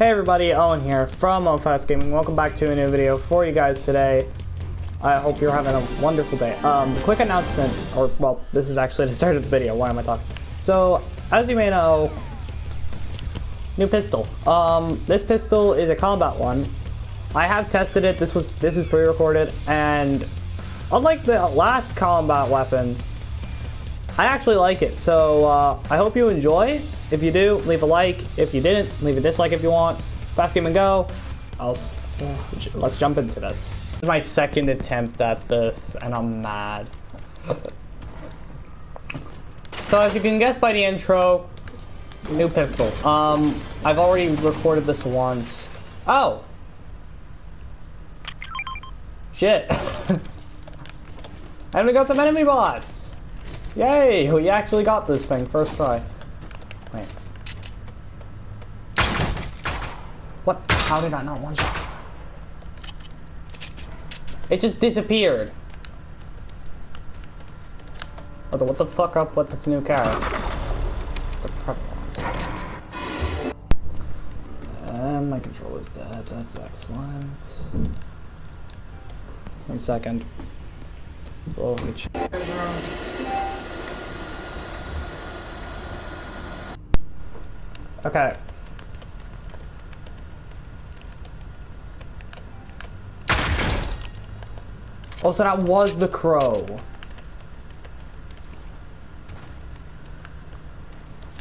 Hey everybody, Eoghan here from Fast Gaming. Welcome back to a new video for you guys today. I hope you're having a wonderful day. Um, quick announcement, or well, this is actually the start of the video. Why am I talking? So, as you may know, new pistol. Um, this pistol is a combat one. I have tested it. This was this is pre-recorded, and unlike the last combat weapon, I actually like it. So uh, I hope you enjoy. If you do, leave a like. If you didn't, leave a dislike if you want. Fast game and go. I'll let's jump into this. This is my second attempt at this, and I'm mad. so as you can guess by the intro, new pistol. Um, I've already recorded this once. Oh. Shit. and we got some enemy bots. Yay, we actually got this thing first try. Wait. What? How did I not one shot? It just disappeared. What the, what the fuck up with this new car? And uh, my controller's dead. That's excellent. One second. Oh, Okay. Oh, so that was the crow.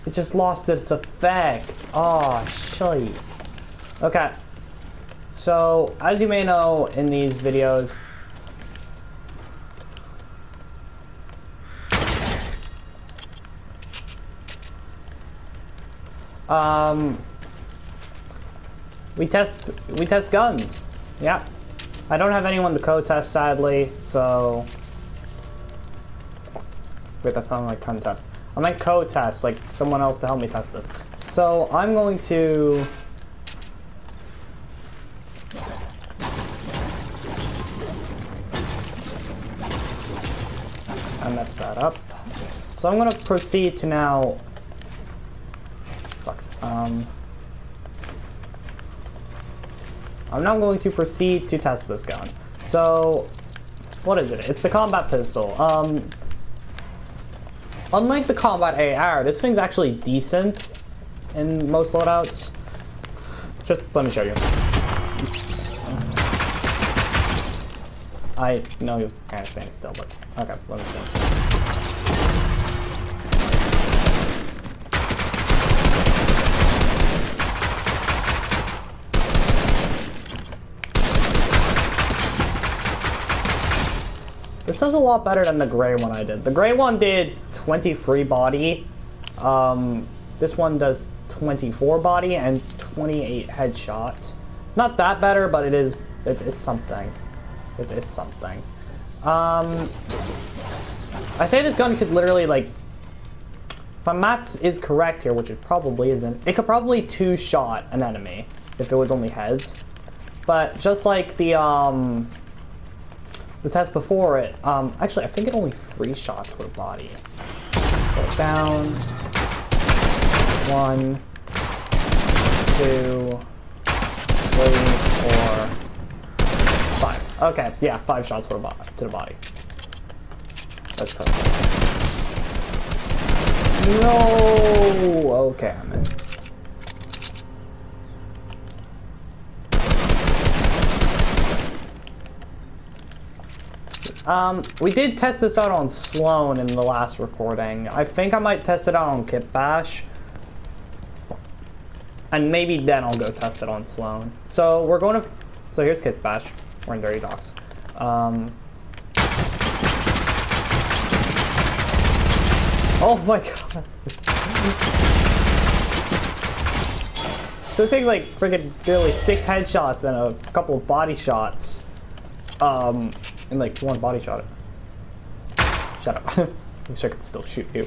It just lost its effect. Oh, shite. Okay. So, as you may know in these videos, Um, we test we test guns. Yeah. I don't have anyone to co-test sadly, so wait, that sounded like contest. I might co-test, like someone else to help me test this. So I'm going to I messed that up. So I'm going to proceed to now um, I'm now going to proceed to test this gun. So, what is it? It's the combat pistol. Um, unlike the combat AR, this thing's actually decent in most loadouts. Just let me show you. I know he was kind of standing still, but okay, let me show This does a lot better than the gray one I did. The gray one did 20 free body. Um, this one does 24 body and 28 headshot. Not that better, but it is, it, it's something. It, it's something. Um, I say this gun could literally like, if my maths is correct here, which it probably isn't, it could probably two-shot an enemy if it was only heads. But just like the, um, the test before it, um, actually, I think it only three shots per body. Go down. One, two, three, four, five. Okay, yeah, five shots per body to the body. That's perfect. No! Okay, I missed. Um, we did test this out on Slone in the last recording. I think I might test it out on Kitbash. And maybe then I'll go test it on Slone. So we're going to... So here's Kitbash. We're in Dirty Docks. Um, oh my god. so it takes like freaking barely six headshots and a couple of body shots. Um, and like one body shot it. Shut up. I wish I could still shoot you.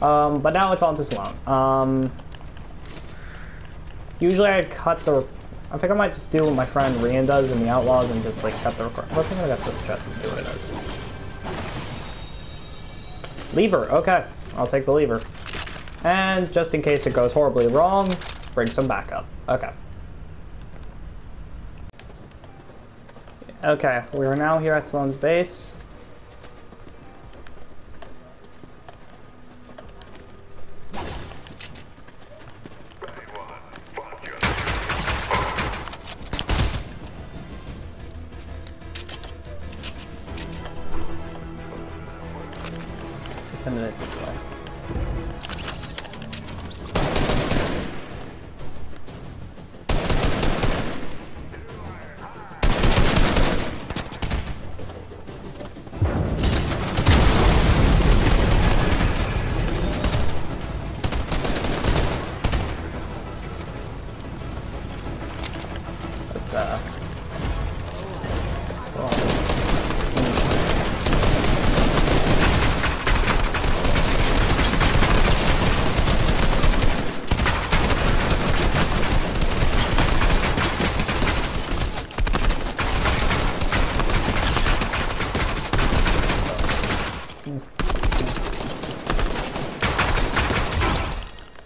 Um, but now it's on to Slone. Um, usually I cut the... I think I might just do what my friend Rian does in the Outlaws and just like cut the record. I think I got this chest and see what it is. Lever, okay. I'll take the lever. And just in case it goes horribly wrong, bring some backup. Okay. Okay, we are now here at Slone's base.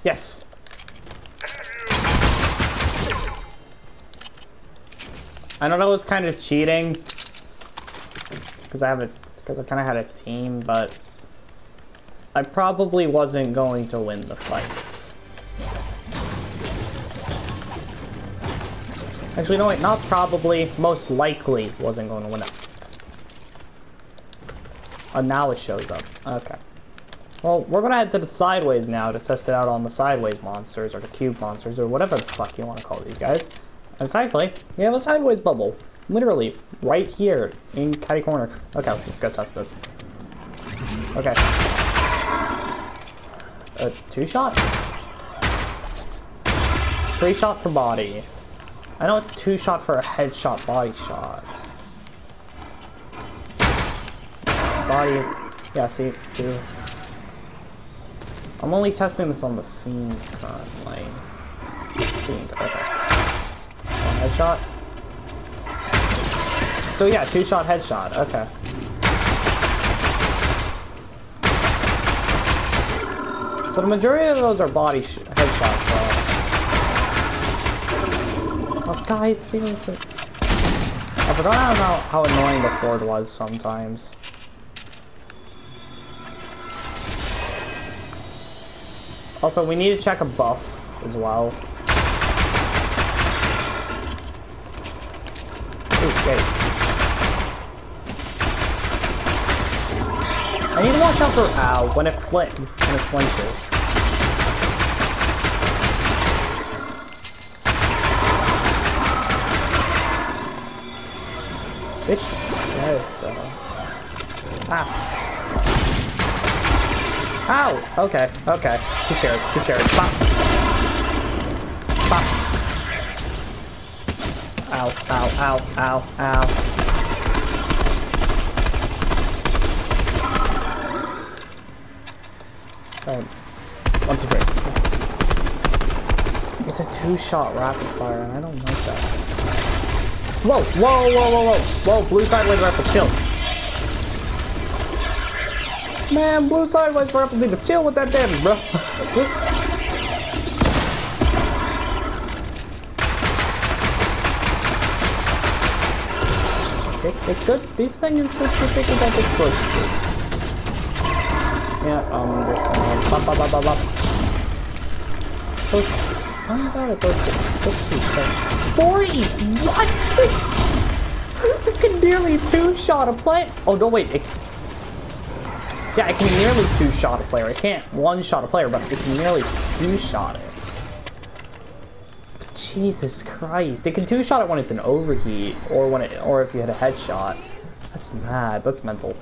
Yes. I don't know that was kind of cheating because I have a because I kind of had a team, but I probably wasn't going to win the fights. Actually, no, wait, not probably, most likely wasn't going to win it. Oh, now it shows up. Okay. Well, we're gonna head to the sideways now to test it out on the sideways monsters, or the cube monsters, or whatever the fuck you want to call these guys. Fact, we have a sideways bubble. Literally, right here, in catty corner. Okay, let's go test it. Okay. Uh, two shot? Three shot for body. I know it's two shot for a headshot body shot. Body, yeah, see, two. I'm only testing this on the Fiends currently. Fiend, okay. Headshot. So yeah, two shot headshot, okay. So the majority of those are body headshots, so. Oh guys, seriously. I forgot how, how annoying the Ford was sometimes. Also, we need to check a buff as well. I need to watch out for ow when it flint when it flinches. Bitch, yes. Uh... Ah. Ow! Okay, okay. Too scared, too scared. Pop! Ow, ow, ow, ow, ow. Alright. One, two, three. It's a two-shot rapid fire, and I don't like that. Whoa, whoa, whoa, whoa, whoa! Whoa, blue sideways rifle, chill. Man, blue sideways rifle need to chill with that damage, bro. it's good. This thing is good to take explosive. Yeah, um, this one. Bop, bop, bop, bop. So, how is that it goes to 60? 40! What? it can nearly two-shot a player. Oh, no, wait. It, yeah, it can nearly two-shot a player. It can't one-shot a player, but it can nearly two-shot it. Jesus Christ. It can two-shot it when it's an overheat, or when it, or if you hit a headshot. That's mad. That's mental.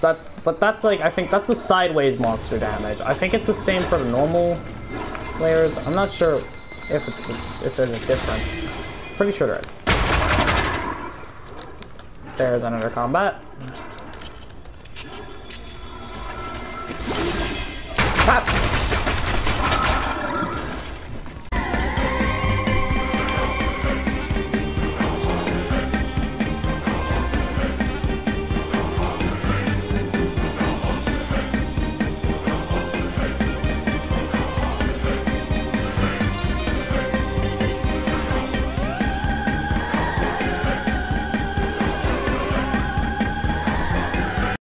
That's, but that's like, I think that's the sideways monster damage. I think it's the same for the normal players. I'm not sure if it's if there's a difference. Pretty sure there is. There's another combat.